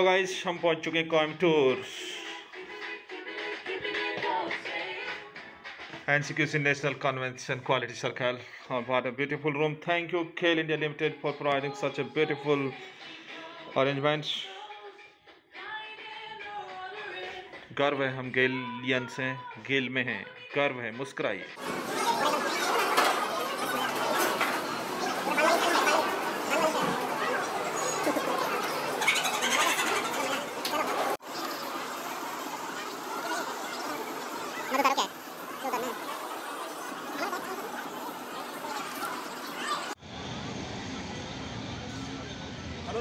Hello guys हम पहुँच चुके Coimbatore NCQC national convention quality circle और बहुत a beautiful room thank you खेल India limited for providing such a beautiful arrangement गर्व है हम गेलियन से गेल में हैं। गर्व है, मुस्कुराइए। हेलो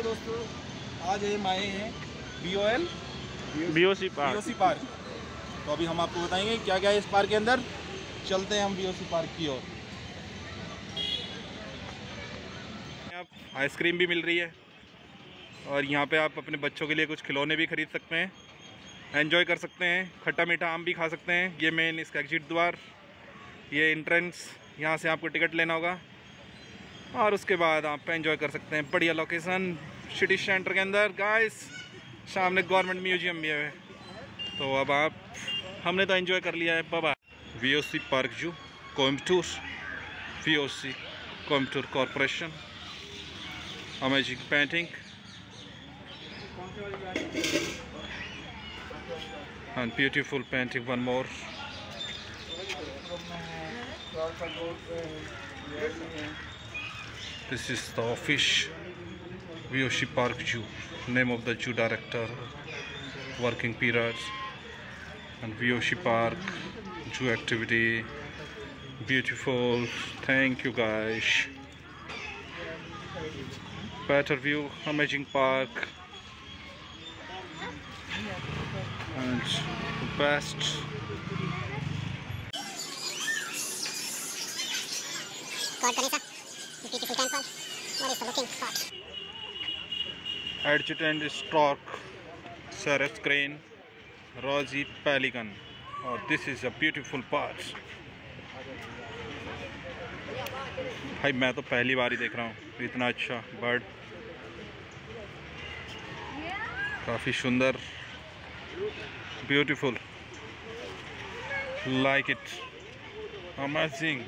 दोस्तों. आज हम आए हैं B O L B O C B O C park तो अभी हम आपको बताएँगे क्या क्या है इस पार्क के अंदर. चलते हैं हम बी ओ सी पार्क की ओर. आप आइसक्रीम भी मिल रही है और यहाँ पे आप अपने बच्चों के लिए कुछ खिलौने भी खरीद सकते हैं. एंजॉय कर सकते हैं, खट्टा मीठा आम भी खा सकते हैं, ये मेन इसका एग्जिट द्वार, ये इंट्रेंस यहाँ से आपको टिकट लेना होगा, और उसके बाद आप एंजॉय कर सकते हैं बढ़िया लोकेशन सिटी सेंटर के अंदर गाइस सामने गवर्नमेंट म्यूज़ियम भी है। तो अब आप, हमने तो एंजॉय कर लिया है बाबा C park zoo Coimbatore V O C Coimbatore corporation amazing painting and beautiful painting one more. This is the office Vyoshi Park Zoo. Name of the zoo director working periods and Vyoshi Park zoo activity. Beautiful. Thank you guys. Better view. Amazing park best the best. Adjutant stork sarus crane rosy pelican और this is a beautiful part भाई मैं तो पहली बार ही देख रहा हूँ। इतना अच्छा बर्ड काफ़ी सुंदर। beautiful. Like it. Amazing.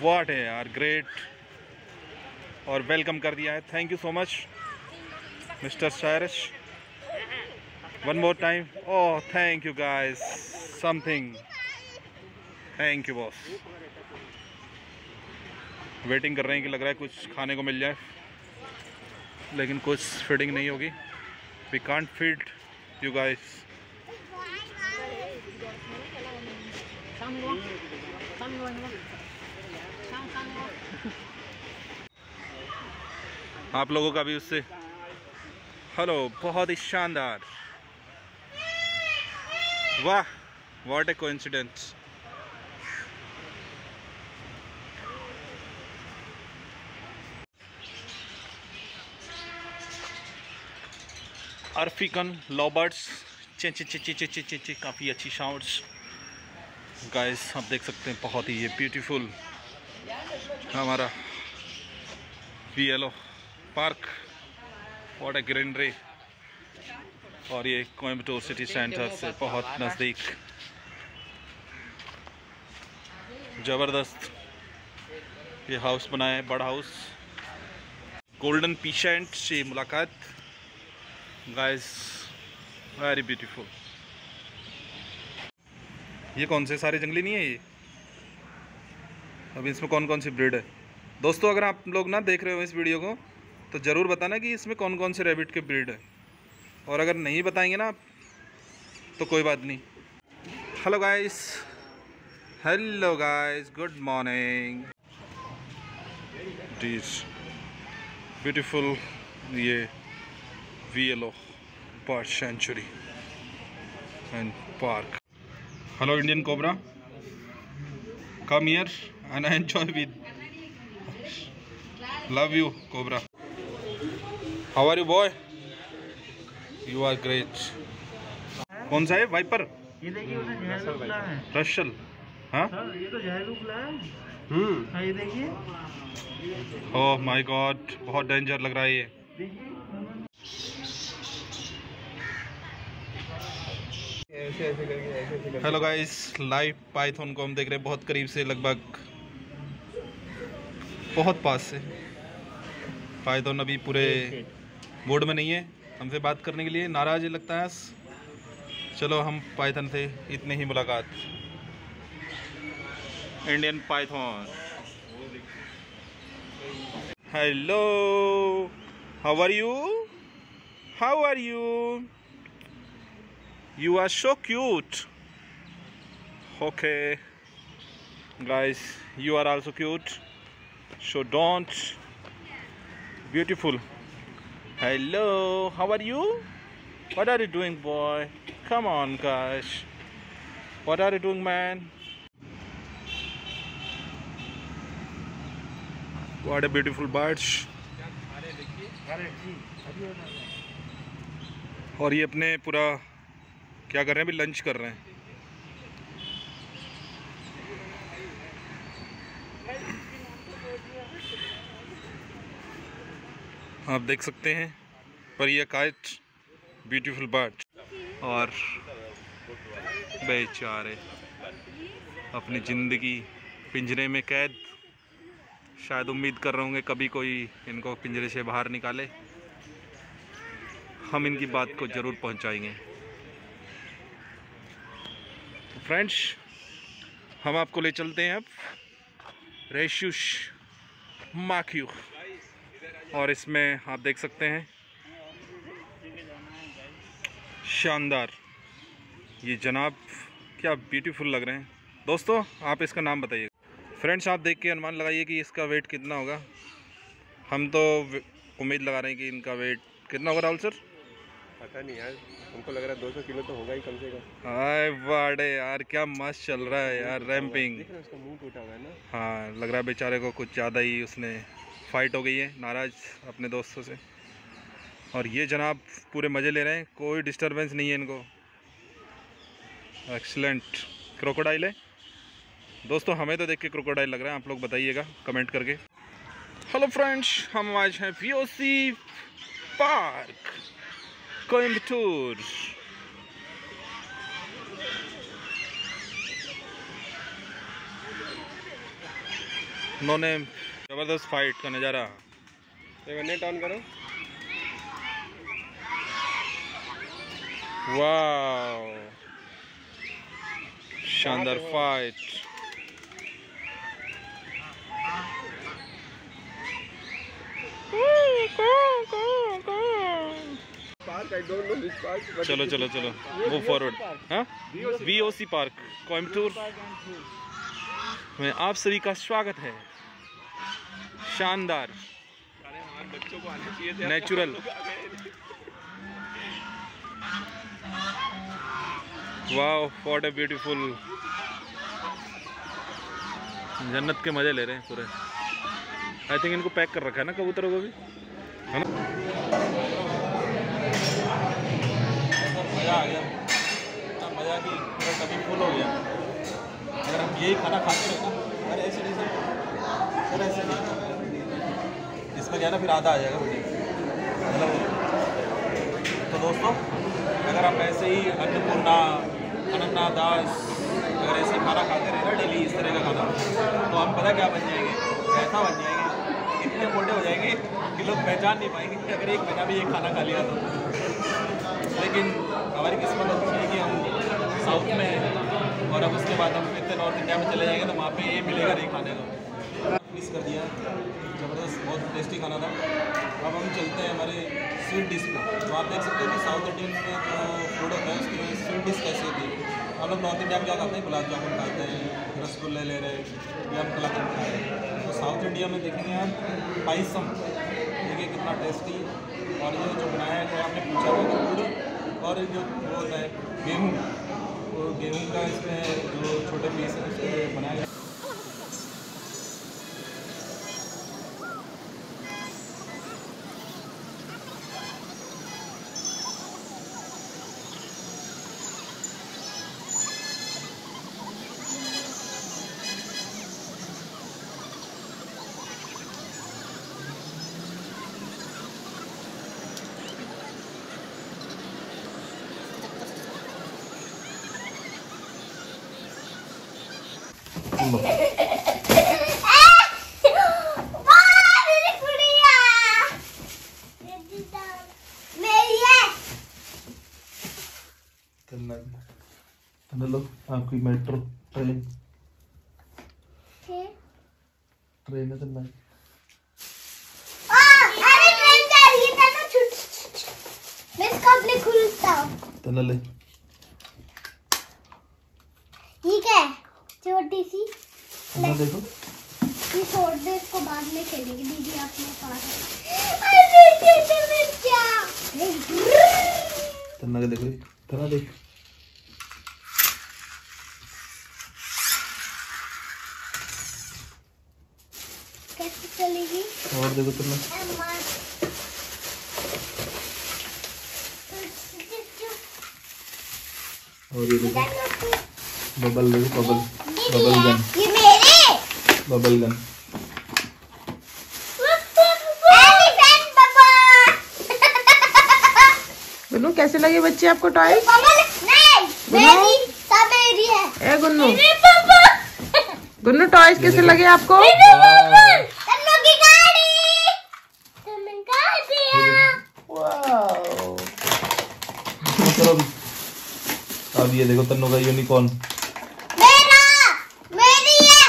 What a are great. और वेलकम कर दिया है. Thank you so much mister Cyrus one more time oh thank you guys something thank you boss waiting कर रहे हैं कि लग रहा है कुछ खाने को मिल जाए. लेकिन कुछ फीडिंग नहीं होगी. We can't feed you guys. आप लोगों का भी उससे हेलो बहुत ही शानदार वाह व्हाट ए कोइंसिडेंस अर्फिकन लॉबर्ट्स चे चे चे चे चे चे चे चे, काफ़ी अच्छी साउंड्स गाइस आप देख सकते हैं, बहुत ही ये ब्यूटीफुल हमारा L park what a greenery और ये कोयम्बटूर सिटी सेंटर से बहुत नज़दीक. ज़बरदस्त ये हाउस बनाया है, बड़ा हाउस गोल्डन पीशेंट से मुलाकात. गाइस वेरी ब्यूटीफुल ये कौन से सारे जंगली नहीं है ये? अभी इसमें कौन कौन सी ब्रीड है? दोस्तों, अगर आप लोग ना देख रहे हो इस वीडियो को तो ज़रूर बताना कि इसमें कौन कौन से रैबिट के ब्रीड है। और अगर नहीं बताएँगे ना आप तो कोई बात नहीं। Hello guys hello guys good morning these beautiful ये VLO bird sanctuary and park. Hello Indian Cobra. Come here and I enjoy with. Love you Cobra. How are you boy? You are great. कौन सा है wiper रशल हाँ ये तो जहर हम्म ये देखिए ओह माय गॉड बहुत डेंजर लग रहा है ये हेलो गाइस लाइव पाइथन को हम देख रहे हैं बहुत करीब से लगभग बहुत पास से। पाइथन अभी पूरे बोर्ड में नहीं है। हमसे बात करने के लिए नाराज़ लगता है चलो हम पाइथन से इतने ही मुलाकात। Indian python hello how are you how are you You are so cute. Okay. Guys, you are also cute. So don't. Beautiful. Hello. How are you? What are you doing, boy? Come on, guys. What are you doing, man? What a beautiful birds. और ये अपने पूरा क्या कर रहे हैं? अभी lunch कर रहे हैं। आप देख सकते हैं पर यह काइट ब्यूटीफुल बर्ड और बेचारे अपनी ज़िंदगी पिंजरे में कैद। शायद उम्मीद कर रहे होंगे कभी कोई इनको पिंजरे से बाहर निकाले। हम इनकी बात को ज़रूर पहुंचाएँगे तो फ्रेंड्स, हम आपको ले चलते हैं अब रेशुश माक्यू और इसमें आप देख सकते हैं, शानदार। ये जनाब, क्या ब्यूटीफुल लग रहे हैं। दोस्तों, आप इसका नाम बताइए। फ्रेंड्स, आप देख के अनुमान लगाइए कि इसका वेट कितना होगा। हम तो उम्मीद लगा रहे हैं कि इनका वेट कितना होगा, राहुल सर पता नहीं यार हमको लग रहा है 200 किलो तो होगा ही कम से कम। हाय बाड़े यार क्या मस्त चल रहा है यार रैम्पिंग देख रहे हो उसका मुँह टूटा हुआ है ना। हाँ लग रहा है बेचारे को कुछ ज़्यादा ही उसने फाइट हो गई है नाराज़ अपने दोस्तों से। और ये जनाब पूरे मज़े ले रहे हैं कोई डिस्टरबेंस नहीं है इनको। एक्सलेंट क्रोकोडाइल है। दोस्तों हमें तो देख के क्रोकोडाइल लग रहा है आप लोग बताइएगा कमेंट करके। हेलो फ्रेंड्स हम आज हैं वी पार्क कोयम्बटूर उन्होंने ज़बरदस्त फाइट का नज़ारा एक नेट ऑन करो। वाह शानदार fight park I don't know this park चलो चलो चलो मूव फॉरवर्ड हाँ? V O C park Coimbatore में आप सभी का स्वागत है। शानदार। नेचुरल वाह व्हाट ए ब्यूटीफुल जन्नत के मज़े ले रहे हैं पूरे। आई थिंक इनको पैक कर रखा है ना कबूतरों को भी? है ना? मज़ा आ गया। इतना मज़ा कि पूरा टमी फुल हो गया। अगर हम यही खाना खाते रहे ना, अरे ऐसे नहीं, सर। सर ऐसे नहीं। इसमें क्या ना, फिर आधा आ जाएगा मुझे। मतलब तो दोस्तों, अगर आप ऐसे ही अन्नपूर्णा, अनन्ना दास, अगर ऐसे खाना खाते रहे ना, डेली इस तरह का खाना तो हम पता क्या बन जाएँगे? ऐसा बन जाएँगे। इतने मोटे हो जाएँगे कि लोग पहचान नहीं पाएँगे अगर एक महीना भी एक खाना खा लिया तो। लेकिन हमारी किस्मत अच्छी है कि हम साउथ में हैं और अब उसके बाद हम फिर से नॉर्थ इंडिया में चले जाएँगे तो वहाँ पे ये मिलेगा नहीं खाने को। मिस कर दिया। ज़बरदस्त, बहुत टेस्टी खाना था। अब हम चलते हैं हमारे स्वीट डिश पे। तो आप देख सकते हो कि साउथ इंडियन में जो फ़ूड होता है, उसकी स्वीट डिश कैसी होती है। हम लोग नॉर्थ इंडिया में क्या खाते हैं? गुलाब जामुन खाते हैं, रसगुल्ले ले रहे हैं यम कलाकंद खा रहे हैं। तो साउथ इंडिया में देखेंगे आप पाइसम देखिए कितना टेस्टी और ये जो बनाया है जो आपने पूछा हुआ कि गुड़ और जो वो होता है गेहूँ। वो गेहूँ का इसमें जो छोटे पीस है, उसके बनाया लो आपकी मेट्रो ट्रेन ट्रेन है हूँ तन्ना ले ठीक है छोटी सी। देखो। ये छोड़ दे इसको बाद में खेलेंगे। दीदी अपने पास अरे छोटे बच्चा तन्ना के देखो तन्ना देख। कैसे चलेगी? और देखो तन्ना। अम्मा और ये देखो। बबल देखो बबल बबल गन ये मेरे। बबल गन गुन्नू कैसे लगे बच्चे आपको टॉय कमल नहीं मेरी सब मेरी है। ए गुन्नू। मेरे पापा गुन्नू टॉयज कैसे लगे आपको? तन्नू की गाड़ी। तुमने कहा दिया। वाओ चलो अभी अब ये देखो तन्नू का यूनिकॉर्न मेरा मेरी है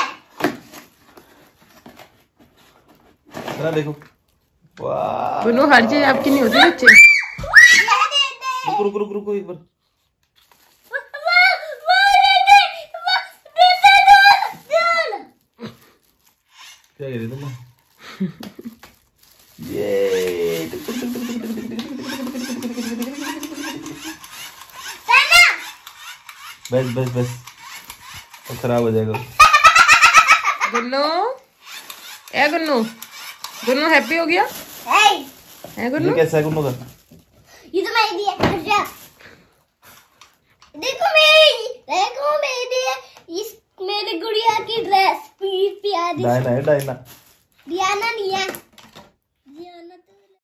तन्ना देखो वाह हर चीज़ आपकी नहीं होती बच्चे रुको रुको रुको रुको एक बार क्या कह रही तुम ये बस बस बस खराब हो जाएगा गुन्नू ए गुन्नू गुन्नू हैप्पी हो गया? है है ये गुन्नू कैसा है गुन्नू का ये तो मैंने दिया देखो मेरी देखो मेरी दिया इस मेरे गुड़िया की ड्रेस प्यारी डायना है। डायना डियाना नहीं है।